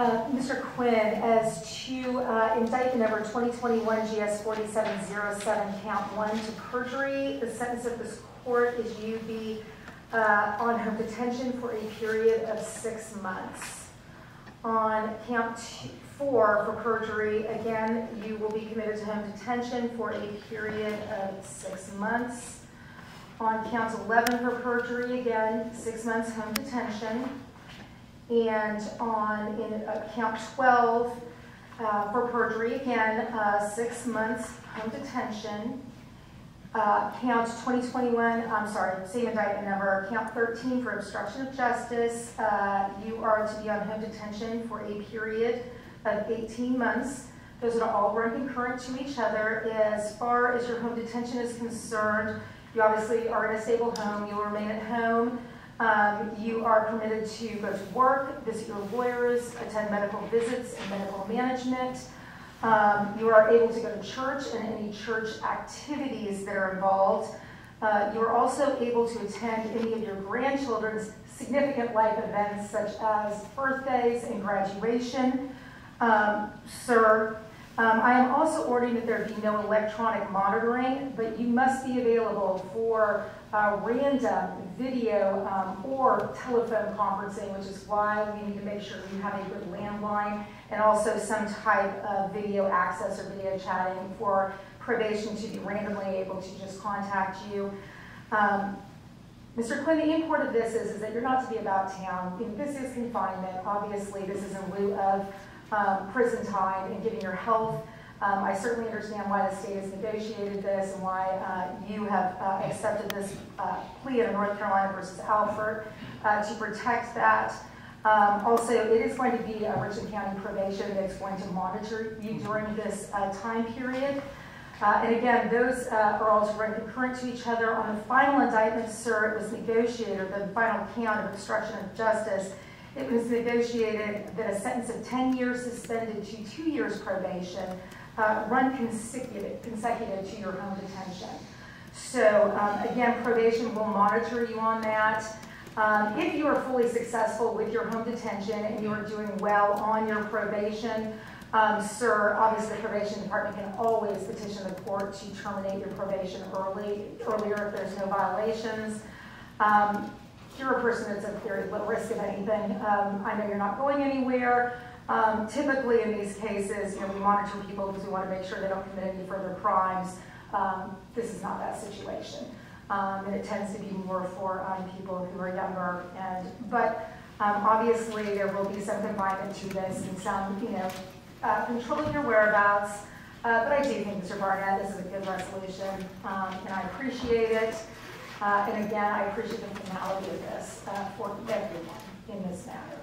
uh, Mr. Quinn, as to uh, indictment number 2021 GS 4707, count one to perjury. The sentence of this court is you be uh, on home detention for a period of six months. On count two- four for perjury, again, you will be committed to home detention for a period of six months. On count 11 for perjury, again, six months home detention. And on, in count 12, uh, for perjury, again, uh, six months home detention. Uh, Count 2021, I'm sorry, same indictment number, count 13 for obstruction of justice. Uh, You are to be on home detention for a period of 18 months. Those are all run concurrent to each other. As far as your home detention is concerned, you obviously are in a stable home, you will remain at home. Um, You are permitted to go to work, visit your lawyers, attend medical visits and medical management. Um, You are able to go to church and any church activities that are involved. Uh, You are also able to attend any of your grandchildren's significant life events such as birthdays and graduation. Um, Sir, um, I am also ordering that there be no electronic monitoring, but you must be available for uh, random video um, or telephone conferencing, which is why we need to make sure you have a good landline and also some type of video access or video chatting for probation to be randomly able to just contact you. Um, Mr. Quinn, the import of this is, is that you're not to be about town. This is confinement. Obviously, this is in lieu of um, prison time and given your health. Um, I certainly understand why the state has negotiated this and why uh, you have uh, accepted this uh, plea in North Carolina versus Alford uh, to protect that. Um, Also, it is going to be a Richland County probation that's going to monitor you during this uh, time period. Uh, And again, those are all to concurrent to each other. On the final indictment, sir, it was negotiated, the final count of obstruction of justice, it was negotiated that a sentence of 10 years suspended to two years probation uh, run consecutive, consecutive to your home detention. So um, again, probation will monitor you on that. Um, If you are fully successful with your home detention and you are doing well on your probation, um, sir, obviously the probation department can always petition the court to terminate your probation early, earlier if there's no violations. Um, You're a person that's at very little risk of anything. Um, I know you're not going anywhere. Um, Typically in these cases, you know, we monitor people because we want to make sure they don't commit any further crimes. Um, This is not that situation. Um, And it tends to be more for um, people who are younger and, but um, obviously there will be some confinement to this and some, you know, uh, controlling your whereabouts. Uh, But I do think, Mr. Barnett, this is a good resolution and I appreciate it. Uh, And again, I appreciate the finality of this uh, for everyone in this matter.